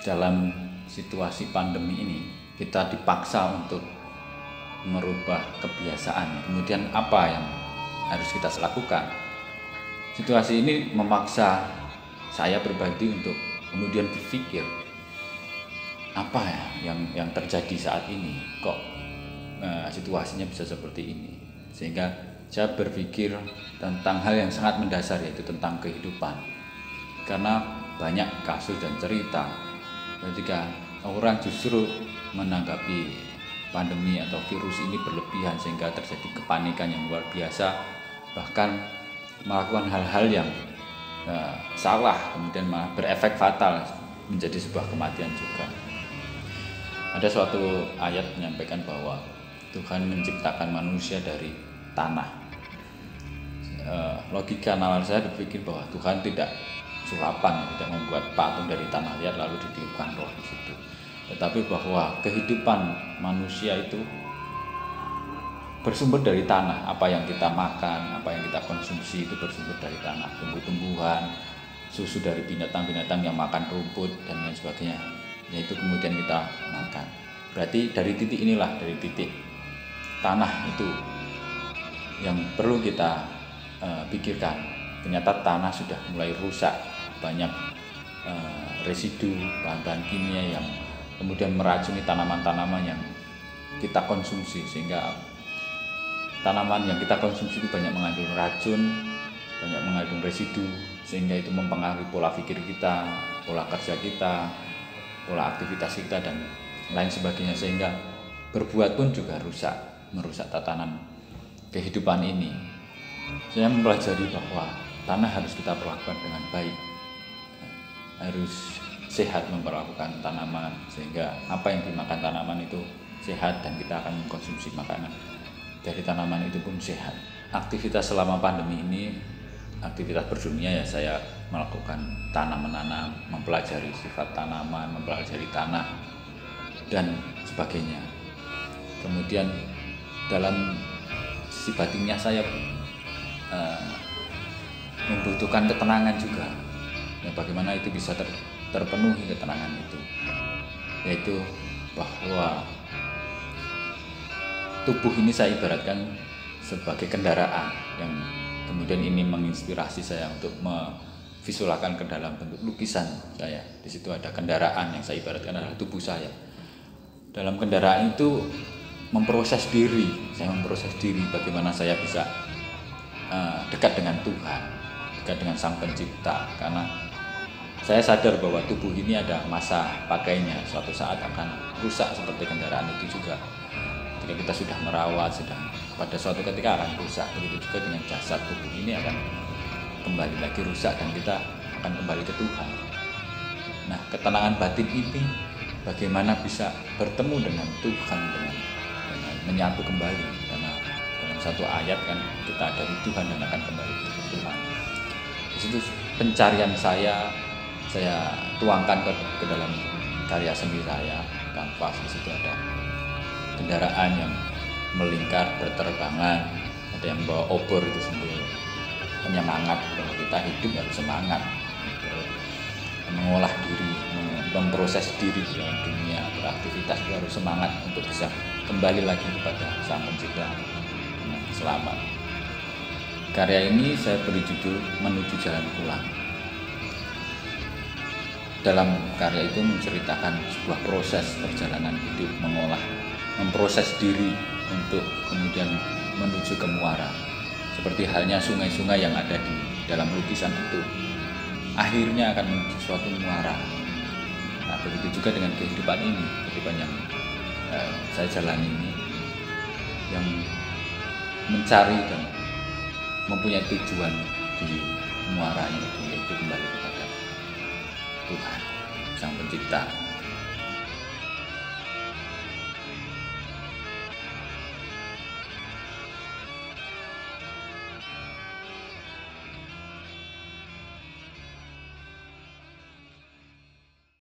dalam situasi pandemi ini kita dipaksa untuk merubah kebiasaan. Kemudian apa yang harus kita lakukan? Situasi ini memaksa saya pribadi untuk kemudian berpikir apa ya yang yang terjadi saat ini kok uh, situasinya bisa seperti ini sehingga saya berpikir tentang hal yang sangat mendasar yaitu tentang kehidupan karena banyak kasus dan cerita ketika orang justru menanggapi pandemi atau virus ini berlebihan sehingga terjadi kepanikan yang luar biasa bahkan melakukan hal-hal yang uh, salah kemudian malah berefek fatal menjadi sebuah kematian juga ada suatu ayat menyampaikan bahwa Tuhan menciptakan manusia dari tanah. E, logika nalar saya berpikir bahwa Tuhan tidak sulapan, tidak membuat patung dari tanah liat lalu ditiupkan roh di situ. Tetapi bahwa kehidupan manusia itu bersumber dari tanah. Apa yang kita makan, apa yang kita konsumsi itu bersumber dari tanah. Tumbuh-tumbuhan, susu dari binatang-binatang yang makan rumput dan lain sebagainya yaitu kemudian kita makan. Berarti dari titik inilah, dari titik tanah itu yang perlu kita uh, pikirkan. Ternyata tanah sudah mulai rusak, banyak uh, residu bahan-bahan kimia yang kemudian meracuni tanaman-tanaman yang kita konsumsi sehingga tanaman yang kita konsumsi itu banyak mengandung racun, banyak mengandung residu sehingga itu mempengaruhi pola pikir kita, pola kerja kita, pola aktivitas kita dan lain sebagainya. Sehingga berbuat pun juga rusak merusak tatanan kehidupan ini. Saya mempelajari bahwa tanah harus kita perlakukan dengan baik harus sehat memperlakukan tanaman sehingga apa yang dimakan tanaman itu sehat dan kita akan mengkonsumsi makanan dari tanaman itu pun sehat aktivitas selama pandemi ini aktivitas berdunia ya saya melakukan tanam menanam, mempelajari sifat tanaman, mempelajari tanah dan sebagainya. Kemudian dalam sisi batinnya saya uh, membutuhkan ketenangan juga. Ya, bagaimana itu bisa ter, terpenuhi ketenangan itu? Yaitu bahwa tubuh ini saya ibaratkan sebagai kendaraan yang kemudian ini menginspirasi saya untuk memvisualkan ke dalam bentuk lukisan saya. Di situ ada kendaraan yang saya ibaratkan adalah tubuh saya. Dalam kendaraan itu memproses diri. Saya memproses diri bagaimana saya bisa uh, dekat dengan Tuhan dekat dengan Sang Pencipta. Karena saya sadar bahwa tubuh ini ada masa pakainya. Suatu saat akan rusak seperti kendaraan itu juga. Ketika kita sudah merawat sudah pada suatu ketika akan rusak. Begitu juga dengan jasad tubuh ini akan kembali lagi rusak dan kita akan kembali ke Tuhan. Nah ketenangan batin ini bagaimana bisa bertemu dengan Tuhan dengan, dengan menyatu kembali? Karena dalam satu ayat kan kita ada di Tuhan dan akan kembali ke Tuhan. Di situ pencarian saya saya tuangkan ke, ke dalam karya seni saya kanvas. Di situ ada kendaraan yang melingkar berterbangan ada yang bawa obor itu sendiri. Penyemangat bahwa kita hidup harus semangat. Mengolah diri memproses diri dalam dunia beraktivitas itu harus semangat untuk bisa kembali lagi kepada sang pencipta. Selamat. Karya ini saya beri judul menuju jalan pulang dalam karya itu menceritakan sebuah proses perjalanan hidup mengolah memproses diri untuk kemudian menuju ke muara. Seperti halnya sungai-sungai yang ada di dalam lukisan itu. Akhirnya akan menuju suatu muara. Nah, begitu juga dengan kehidupan ini, kehidupan yang eh, saya jalani ini, yang mencari dan mempunyai tujuan di muara itu, yaitu